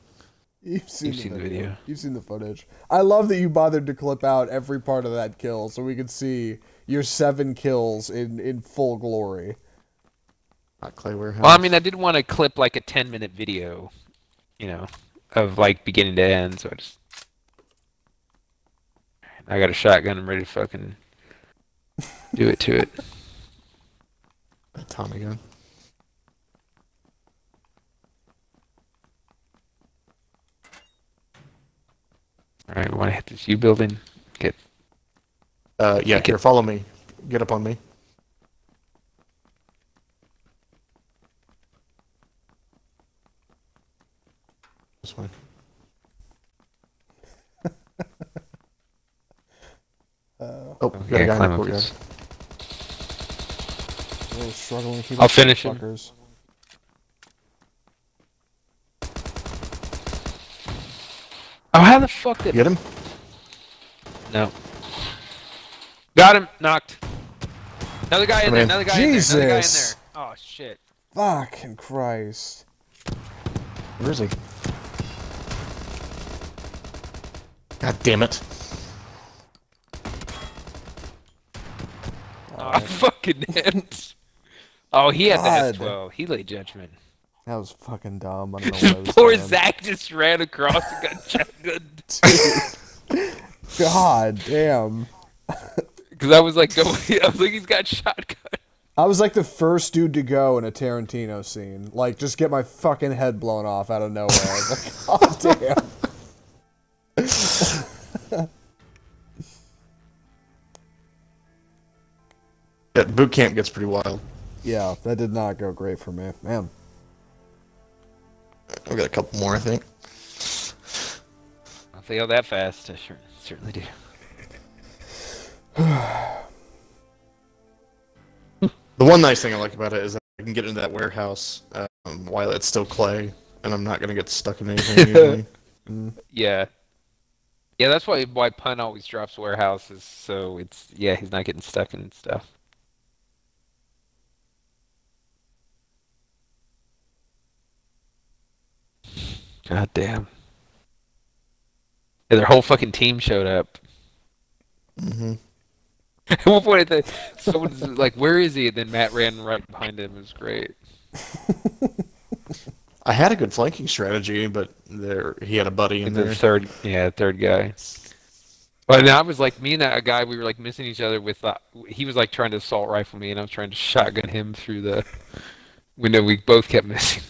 You've seen, You've the, seen the video. video. You've seen the footage. I love that you bothered to clip out every part of that kill so we could see your seven kills in, in full glory. Not Clay Warehouse. Well, I mean, I did want to clip like a 10 minute video, you know, of like beginning to end, so I just. I got a shotgun. I'm ready to fucking do it to it. (laughs) That Tommy gun. All right, we want to hit this U building. Get Uh, yeah, Okay. here, follow me. Get up on me. This way. (laughs) Uh, Oh, we got okay, a guy in climb the up courtyard. this. really struggling I'll up with finish him. fuckers. Oh, how the fuck did? Get him? No. Got him. Knocked. Another guy in Come there. Another guy in there. Another guy in Jesus. there. Oh shit. Fucking Christ. Where is he? God damn it. Oh, (laughs) I fucking hit. Oh, he had God. the S12. He laid judgment. That was fucking dumb. I don't know what I (laughs) was Poor saying. Zach just ran across and got shotgunned. (laughs) God damn. Because I was like, going, I was like, he's got shotgun. I was like the first dude to go in a Tarantino scene. Like, just get my fucking head blown off out of nowhere. I was like, God damn. (laughs) Yeah, boot camp gets pretty wild. Yeah, that did not go great for me. Man. I've got a couple more, I think. I'll fail that fast. I sure, certainly do. (sighs) The one nice thing I like about it is that I can get into that warehouse um, while it's still clay, and I'm not gonna get stuck in anything usually. (laughs) Yeah. Yeah, that's why why pun always drops warehouses. So it's yeah, he's not getting stuck in stuff. God damn. Yeah, their whole fucking team showed up. Mm-hmm. (laughs) At one point, the, someone's like, "Where is he?" And then Matt ran right behind him. It was great. (laughs) I had a good flanking strategy, but there he had a buddy in And the there. third, yeah, third guy. But then I was like, me and that guy, we were like missing each other with. Uh, he was like trying to assault rifle me, and I was trying to shotgun him through the window. We both kept (laughs) missing.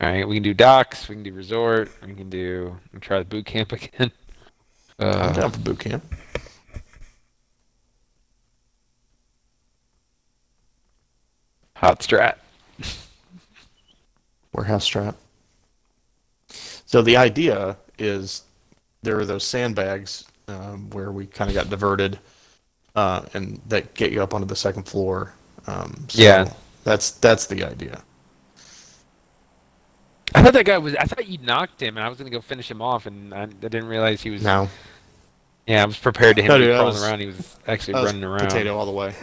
All right, we can do docks. We can do resort. We can do. Try the boot camp (laughs) again. I'm Uh, down for boot camp. hot strat. (laughs) Warehouse trap. So the idea is there are those sandbags um, where we kind of got diverted, uh, and that get you up onto the second floor. Um, so Yeah. that's that's the idea. I thought that guy was. I thought you knocked him, and I was gonna go finish him off, and I, I didn't realize he was. Now, Yeah, I was prepared to him No, dude, crawling was- around. He was actually that was running around. potato all the way.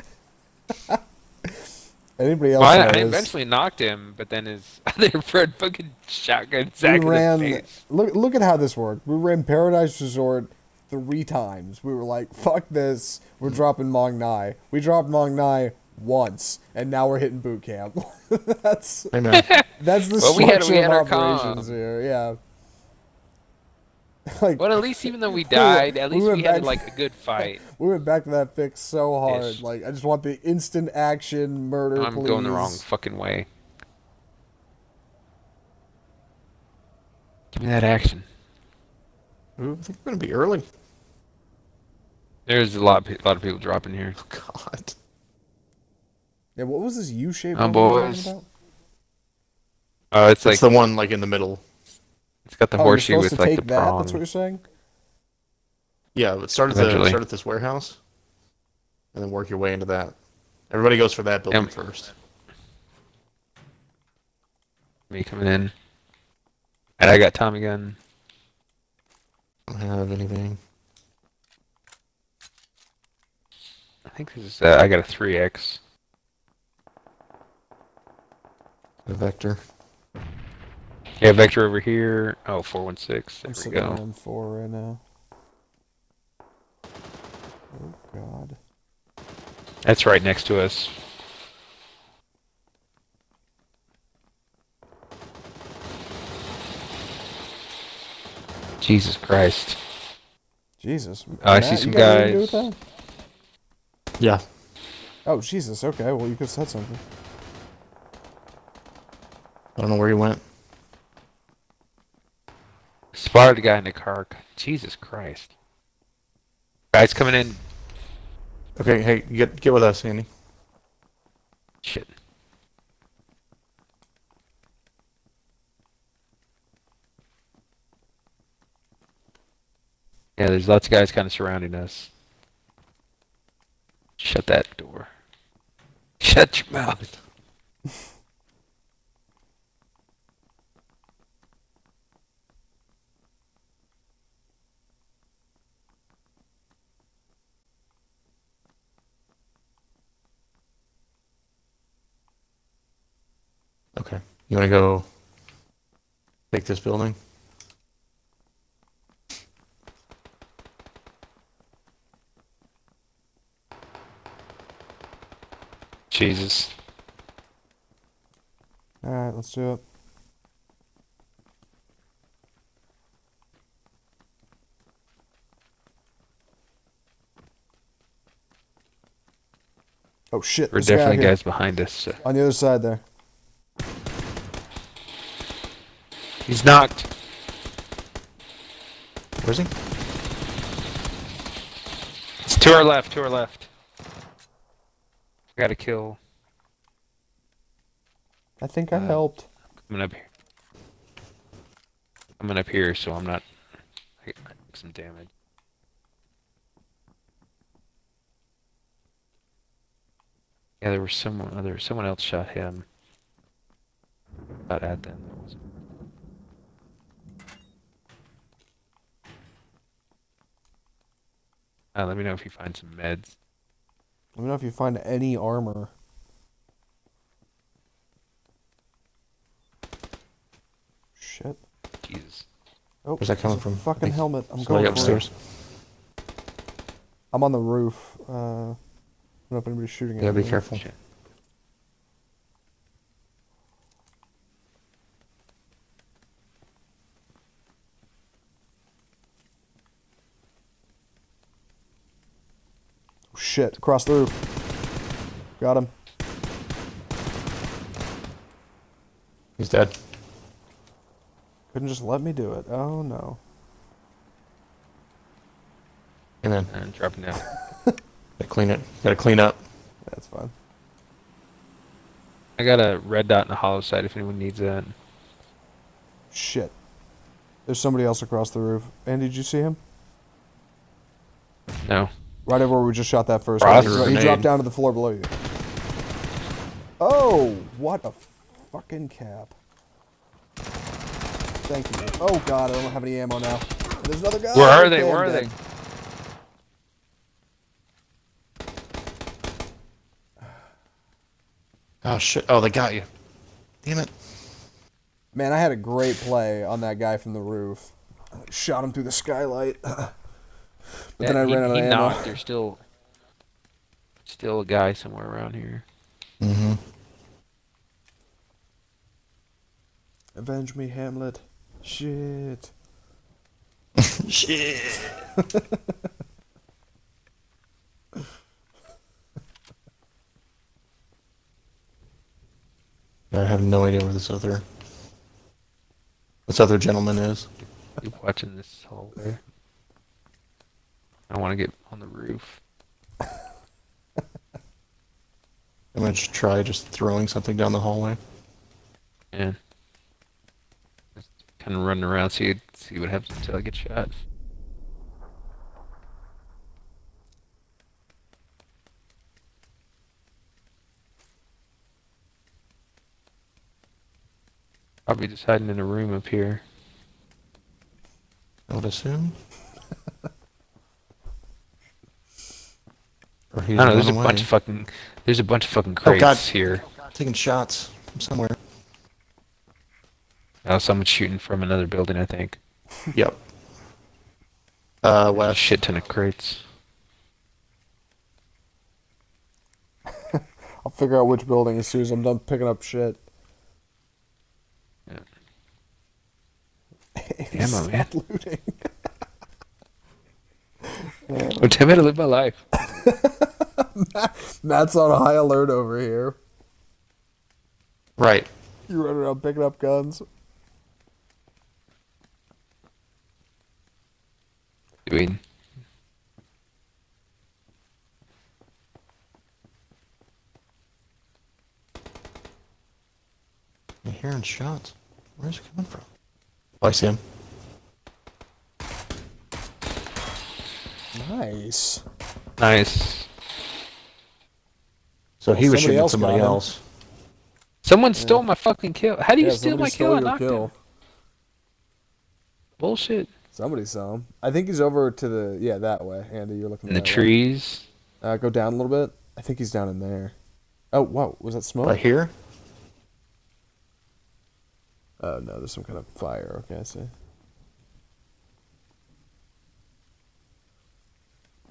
(laughs) Anybody else Well, I, I eventually knocked him, but then his (laughs) other friend fucking shotgun we Zach in the ran. face. Look, look at how this worked. We ran Paradise Resort three times. We were like, "Fuck this! We're mm-hmm. dropping Mong Nai." We dropped Mong Nai once, and now we're hitting boot camp. (laughs) that's Hey (laughs) man, that's the Well, we had- structure we had our of operations com. here. Yeah. (laughs) like But at least, even though we died, at least went we had back- like a (laughs) good fight. we went back to that fix so hard. Ish. Like I just want the instant action murder. I'm going the wrong fucking way. Give me that action. Ooh, I think we're gonna be early. There's a lot, of, a lot of people dropping here. Oh God. Yeah, what was this U-shaped? Um, one we boys. about? Oh, it's like the one like in the middle. It's got the Oh, you're horseshoe supposed with to like take the that. prong. That's what you're saying. Yeah, but start at the start at this warehouse, and then work your way into that. Everybody goes for that building Yep. first. Me coming in. And I got Tommy gun. I don't have anything. I think this is. Uh, I got a three X. A vector. Yeah, vector over here. Oh, 416. There I'm we sitting go. on four right now. Oh god. That's right next to us. Jesus Christ. Jesus. Oh, I see some you got anything to do guys. Yeah. Oh Jesus. Okay. Well, you could have said something. I don't know where he went. Spotted the guy in the car. Jesus Christ. Guys coming in. Okay, hey, get get with us, Andy. Shit. Yeah, there's lots of guys kind of surrounding us. Shut that door. Shut your mouth. (laughs) Okay. You want to go take this building? Jesus. All right. Let's do it. Oh shit. We're there's guy definitely guys behind us. so- On the other side there. He's knocked. Where's he? It's to our left, to our left. I Got to kill. I think I Uh, helped. Coming up here. Coming up here, so I'm not. I took some damage. Yeah, there was someone other. Someone else shot him. Not at them. That wasn't- Uh, let me know if you find some meds. Let me know if you find any armor. Shit. Jesus. Oh, Where's that coming a from? Fucking Think helmet. I'm Somebody going for upstairs. it. I'm on the roof. Uh, I don't know if anybody's shooting at Yeah, be careful. Shit. Shit, across the roof. Got him. He's dead. Couldn't just let me do it. Oh no. And then And dropping down. (laughs) gotta clean it. Gotta clean up. That's fine. I got a red dot in the hollow side if anyone needs that. Shit. There's somebody else across the roof. Andy, did you see him? No. Right over where we just shot that first guy. He He dropped down to the floor below you. Oh, what a fucking cap. Thank you. Oh god, I don't have any ammo now. There's another guy. Where are they? Okay, Where I'm are dead. they? (sighs) Oh shit! Oh, they got you. Damn it! Man, I had a great play on that guy from the roof. Shot him through the skylight. (laughs) but then I he, ran out of ammo. knocked. There's still, still a guy somewhere around here. Mm-hmm. Avenge me, Hamlet. Shit. (laughs) Shit. I have no idea where this other this other gentleman is. Keep watching this hallway. I want to get on the roof. I'm going to try just throwing something down the hallway. Yeah. Just kind of running around, see, see what happens until I get shot. Probably just hiding in a room up here. I would assume. I don't know. There's a bunch of fucking. There's a bunch of fucking Oh, crates God. here. taking shots from somewhere. Oh, someone's shooting from another building. I think. (laughs) Yep. Uh, A west. shit ton of crates. (laughs) I'll figure out which building as soon as I'm done picking up shit. Yeah. (laughs) Stop Ammo, man. looting. Oh, damn it! I live my life. (laughs) Matt's on a high alert over here. Right. You running around picking up guns. Doing. I'm hearing shots. Where's it coming from? Oh, I see him. Nice. Nice. So he was shooting else somebody else. Someone stole my fucking kill. How do you Yeah, steal my kill? I your knocked kill. him. Bullshit. Somebody saw him. I think he's over to the yeah that way. Andy, you're looking In the that way. trees. Uh, go down a little bit. I think he's down in there. Oh, whoa! Was that smoke? Right here? Oh no, there's some kind of fire. Okay, I see.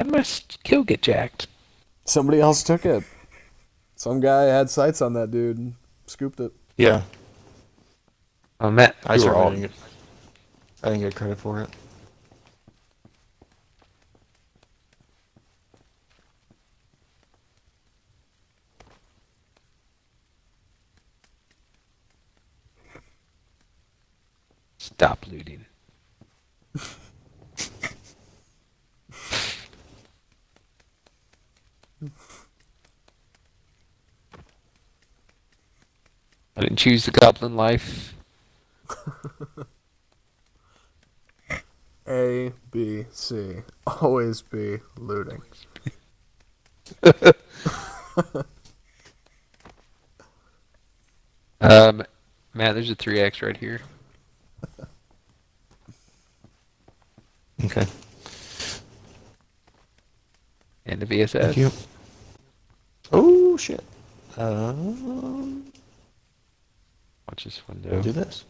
How did my s- kill get jacked? Somebody else took it. Some guy had sights on that dude and scooped it. Yeah. Oh, Matt. I you were certainly all- didn't get. I didn't get credit for it. Stop looting. I didn't choose the goblin life. (laughs) A B C. Always be looting. (laughs) Um, Matt, there's a 3x right here. (laughs) Okay. And the VSS. Thank you. Oh shit. Um, Watch this window. do this.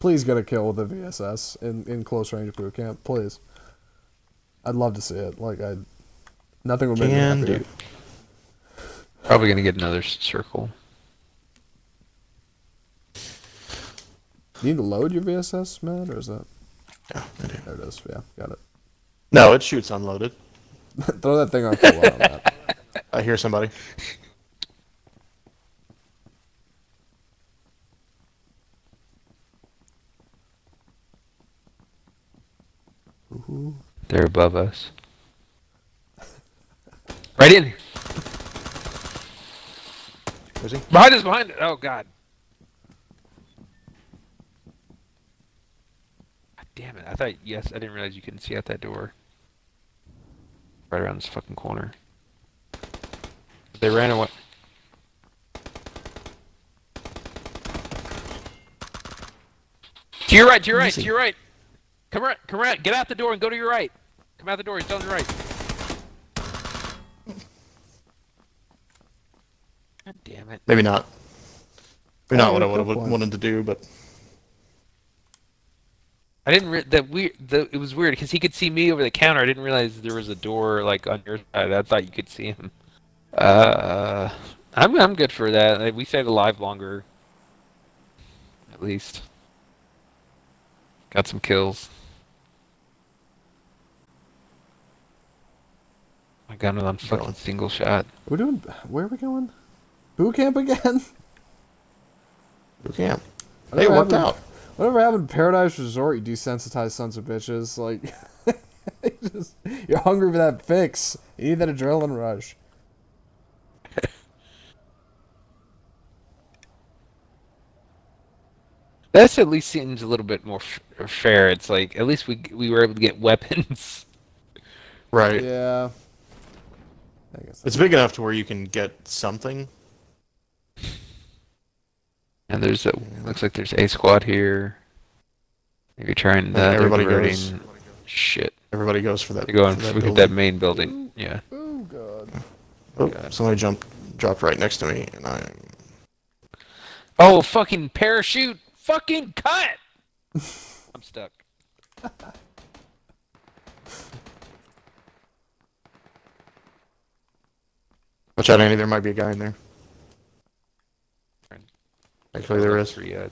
Please get a kill with the VSS in, in close range of boot camp, please. I'd love to see it. Like I, nothing would make Can me happier. do. Probably gonna get another circle. You need to load your VSS, man, or is that Yeah, I do. there? It is. Yeah, got it. No, it shoots unloaded. (laughs) Throw that thing on for a I hear somebody. Ooh. They're above us. Right in Where's he? Behind us, behind us. Oh, God. God damn it. I thought, yes, I didn't realize you couldn't see out that door. Right around this fucking corner. They ran away. To your right, to your right, to your right. Come right, come right. Get out the door and go to your right. Come out the door. He's on your right. God damn it. Maybe not. Maybe not what I would have wanted to do, but I didn't re- that we The, it was weird because he could see me over the counter. I didn't realize there was a door like on your side. I thought you could see him. Uh, I'm I'm good for that. Like, We stayed alive longer, at least. Got some kills. My gun was on fucking Going. single shot. We're doing. Where are we going? Boot camp again? (laughs) we can't. Hey, Whatever it worked happened- out. Whatever happened to Paradise Resort, you desensitized sons of bitches. Like, (laughs) you just, you're hungry for that fix. You need that adrenaline rush. This at least seems a little bit more f- fair. It's like at least we we were able to get (laughs) weapons. Right. Yeah. I guess. It's big enough to where you can get something. And there's a looks like there's a squad here. Maybe trying that. everybody everybody goes- Shit. Everybody goes for that. They're going for that look at that main building. Yeah. Oh god. Oh, god. somebody jumped, dropped right next to me, and I. Oh fucking parachute! Fucking cut! I'm stuck. Watch out, Andy. There might be a guy in there. Friend. Actually, there is. Three, uh,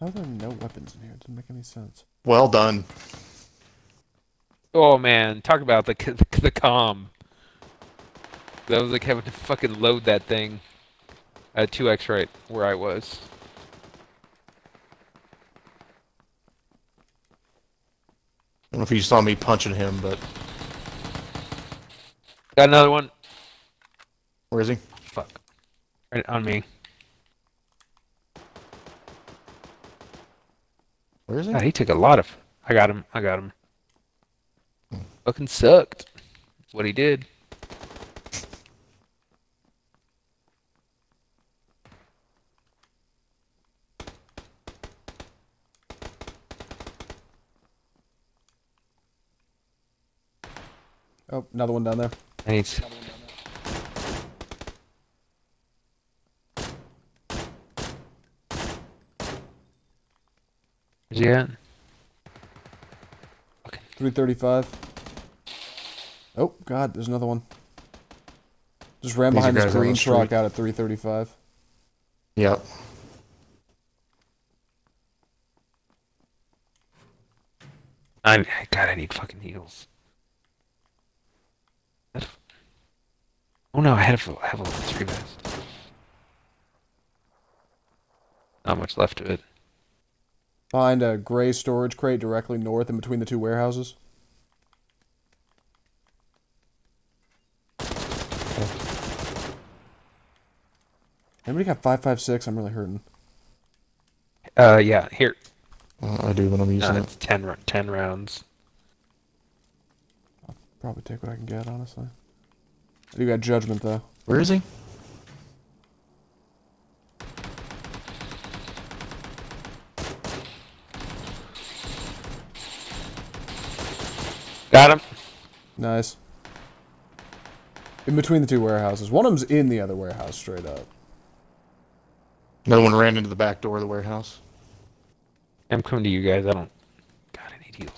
How are there no weapons in here? It doesn't make any sense. Well done. Oh man, talk about the the, (laughs) the calm. That was like having to fucking load that thing. At 2x right where I was. I don't know if you saw me punching him, but Got another one. where is he? Fuck. Right on me. Where is he? God, he took a lot of. I got him. I got him. Hmm. Fucking sucked. What he did. Oh, another one down there. He's. Where's he at? 335. Oh god, there's another one. Just ran These behind this guys on the green truck out at 335. Yep. I God, I need fucking heals. Oh no, I had a, I have a level three vest. Not much left of it. Find a gray storage crate directly north in between the two warehouses. Anybody got 556? I'm really hurting. Uh, yeah, here. Uh, I do when I'm using Uh, it. it's 10, rou- 10 rounds. Probably take what I can get, honestly. I do got judgment though. Where is he? Got him. Nice. In between the two warehouses. One of them's in the other warehouse, straight up. Another one ran into the back door of the warehouse. I'm coming to you guys. I don't. God, I need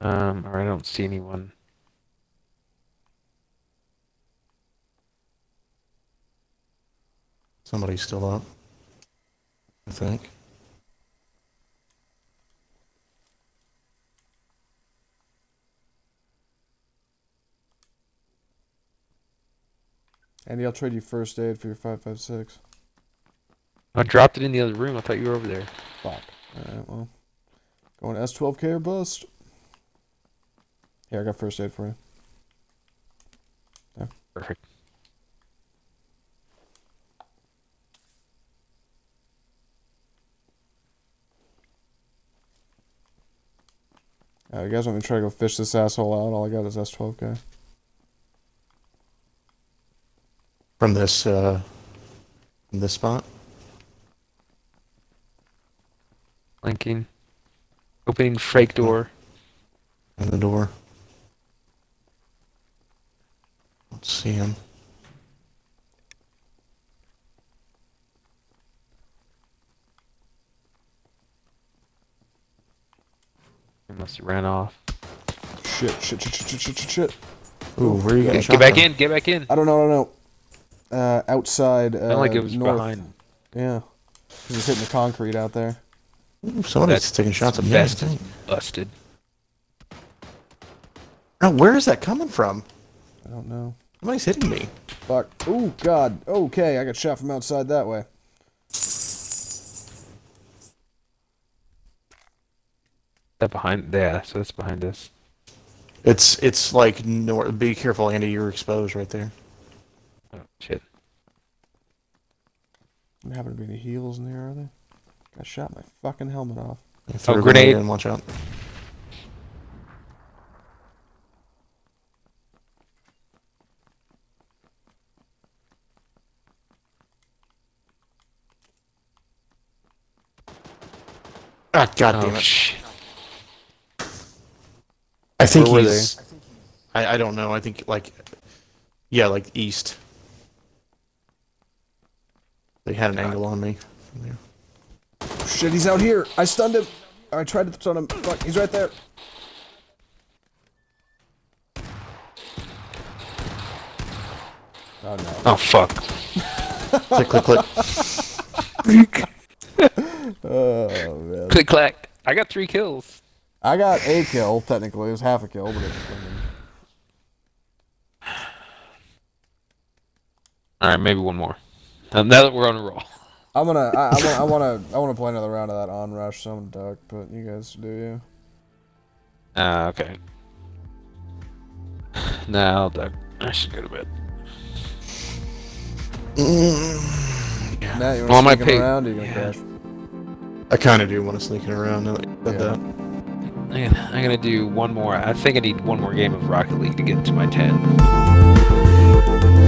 Um, or I don't see anyone. Somebody's still up. I think. Andy, I'll trade you first aid for your 556. I dropped it in the other room. I thought you were over there. Fuck. Alright, well. Going S12K or bust. Here, I got first aid for you. Perfect. Uh, you guys want me to try to go fish this asshole out? All I got is S12 guy. From this, uh, from this spot. Linking. Opening freight door. In the door. Let's see him. Unless he ran off. Shit, shit, shit, shit, shit, shit, shit, shit. Ooh, where are you getting Get, get back from? in. Get back in. I don't know, I don't know. Uh, outside, uh, Sounded like it was north. behind. Yeah. He was hitting the concrete out there. Ooh, somebody's That's taking shots at me. I Vest is think. busted. Now, where is that coming from? I don't know. Somebody's hitting me. Fuck. Oh, God. Okay, I got shot from outside that way. That behind Yeah. so that's behind us. It's it's like. Be careful, Andy. You're exposed right there. Oh shit! Happen to be any heals in there, are they? I shot my fucking helmet off. Oh, grenade! grenade in, watch out. Ah, God Oh damn it. shit. I think Where he's. I, I don't know. I think like, yeah, like east. They had an angle on me. from. Shit, he's out here. I stunned him. I tried to stun him. Fuck, he's right there. Oh no. Oh fuck. (laughs) click, click, click. (laughs) Oh man. Click clack. I got three kills. I got a kill, technically. It was half a kill, but it was All right, maybe one more. Um, now that we're on a roll. I'm gonna, I, I wanna, I (laughs) wanna, I wanna play another round of that on rush. So I'm gonna duck, but you guys do you? Ah, okay. Now I'll duck. I should go to bed. Matt, you Well, wanna might sneak around? Or you gonna yeah. crash? I kind of do want to sneak it around now that you said yeah. that. I'm gonna do one more. I think I need one more game of Rocket League to get to my 10.